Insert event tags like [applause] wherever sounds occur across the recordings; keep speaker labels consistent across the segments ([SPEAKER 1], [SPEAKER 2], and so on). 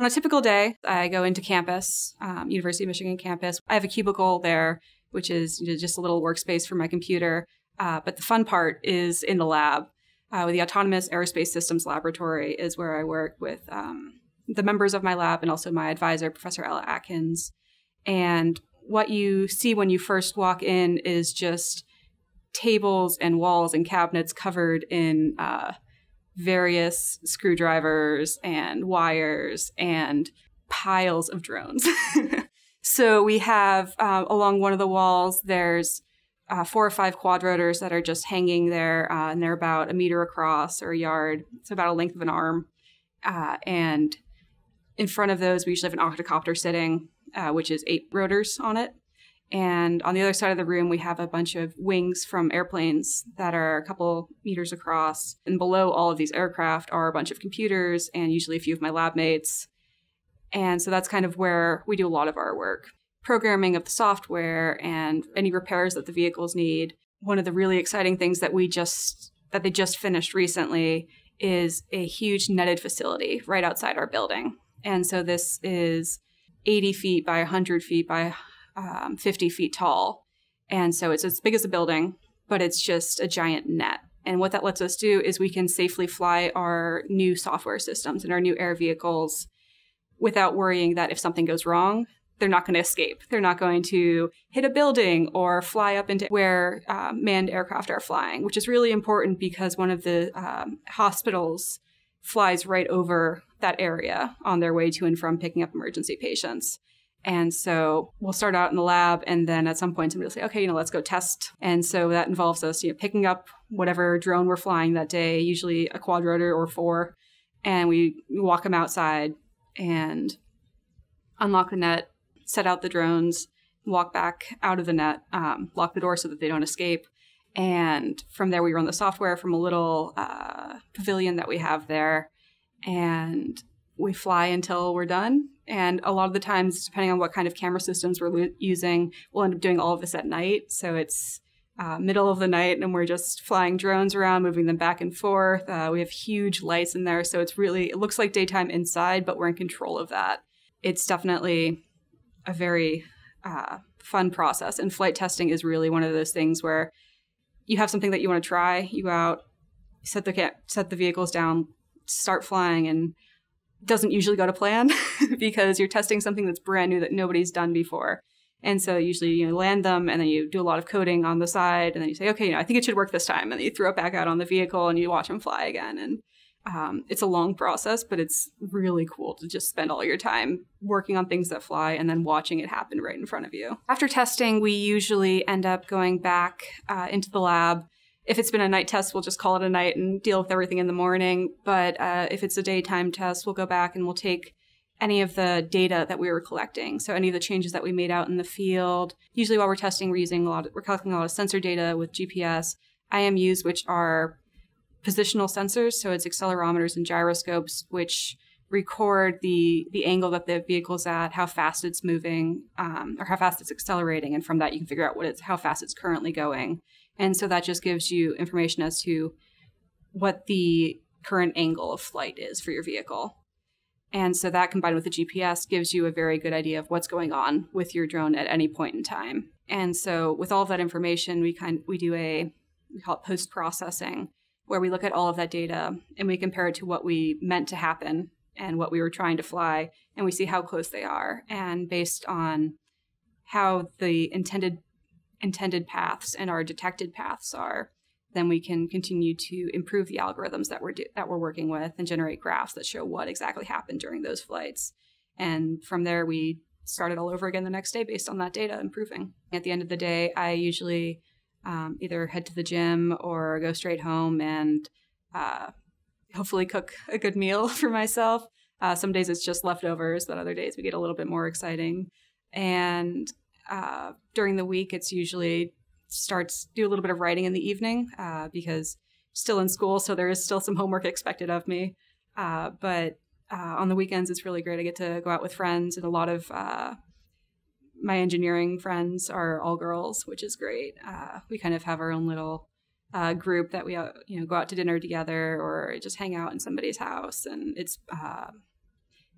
[SPEAKER 1] On a typical day, I go into campus, um, University of Michigan campus. I have a cubicle there, which is you know, just a little workspace for my computer. Uh, but the fun part is in the lab. Uh, with the Autonomous Aerospace Systems Laboratory is where I work with um, the members of my lab and also my advisor, Professor Ella Atkins. And what you see when you first walk in is just tables and walls and cabinets covered in uh, various screwdrivers and wires and piles of drones. [laughs] so we have uh, along one of the walls, there's uh, four or five quadrotors that are just hanging there, uh, and they're about a meter across or a yard. It's about a length of an arm. Uh, and in front of those, we usually have an octocopter sitting, uh, which is eight rotors on it. And on the other side of the room, we have a bunch of wings from airplanes that are a couple meters across. And below all of these aircraft are a bunch of computers and usually a few of my lab mates. And so that's kind of where we do a lot of our work programming of the software and any repairs that the vehicles need. One of the really exciting things that we just that they just finished recently is a huge netted facility right outside our building. And so this is 80 feet by 100 feet by um, 50 feet tall. And so it's as big as a building, but it's just a giant net. And what that lets us do is we can safely fly our new software systems and our new air vehicles without worrying that if something goes wrong, they're not going to escape. They're not going to hit a building or fly up into where uh, manned aircraft are flying, which is really important because one of the um, hospitals flies right over that area on their way to and from picking up emergency patients. And so we'll start out in the lab, and then at some point somebody will say, "Okay, you know, let's go test." And so that involves us, you know, picking up whatever drone we're flying that day, usually a quadrotor or four, and we walk them outside and unlock the net, set out the drones, walk back out of the net, um, lock the door so that they don't escape, and from there we run the software from a little uh, pavilion that we have there, and we fly until we're done. And a lot of the times, depending on what kind of camera systems we're lo- using, we'll end up doing all of this at night. So it's uh, middle of the night and we're just flying drones around, moving them back and forth. Uh, we have huge lights in there. So it's really, it looks like daytime inside, but we're in control of that. It's definitely a very uh, fun process. And flight testing is really one of those things where you have something that you want to try, you go out, set the, set the vehicles down, start flying, and doesn't usually go to plan [laughs] because you're testing something that's brand new that nobody's done before. And so usually you land them and then you do a lot of coding on the side and then you say, okay, you know, I think it should work this time. And then you throw it back out on the vehicle and you watch them fly again. And um, it's a long process, but it's really cool to just spend all your time working on things that fly and then watching it happen right in front of you. After testing, we usually end up going back uh, into the lab if it's been a night test, we'll just call it a night and deal with everything in the morning. But uh, if it's a daytime test, we'll go back and we'll take any of the data that we were collecting. So any of the changes that we made out in the field. Usually while we're testing, we're using a lot of, we're collecting a lot of sensor data with GPS, IMUs, which are positional sensors. So it's accelerometers and gyroscopes, which record the the angle that the vehicle's at, how fast it's moving, um, or how fast it's accelerating, and from that you can figure out what it's how fast it's currently going. And so that just gives you information as to what the current angle of flight is for your vehicle. And so that combined with the GPS gives you a very good idea of what's going on with your drone at any point in time. And so with all of that information, we kind we do a we call it post processing where we look at all of that data and we compare it to what we meant to happen and what we were trying to fly and we see how close they are and based on how the intended intended paths and our detected paths are, then we can continue to improve the algorithms that we're do- that we're working with and generate graphs that show what exactly happened during those flights. And from there, we start it all over again the next day based on that data, improving. At the end of the day, I usually um, either head to the gym or go straight home and uh, hopefully cook a good meal [laughs] for myself. Uh, some days it's just leftovers, but other days we get a little bit more exciting. And uh, during the week, it's usually starts do a little bit of writing in the evening uh, because still in school, so there is still some homework [laughs] expected of me. Uh, but uh, on the weekends, it's really great. I get to go out with friends, and a lot of uh, my engineering friends are all girls, which is great. We kind of have our own little group that we you know go out to dinner together or just hang out in somebody's house, and it's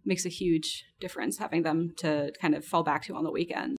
[SPEAKER 1] makes a huge difference having them to kind of fall back to on the weekend.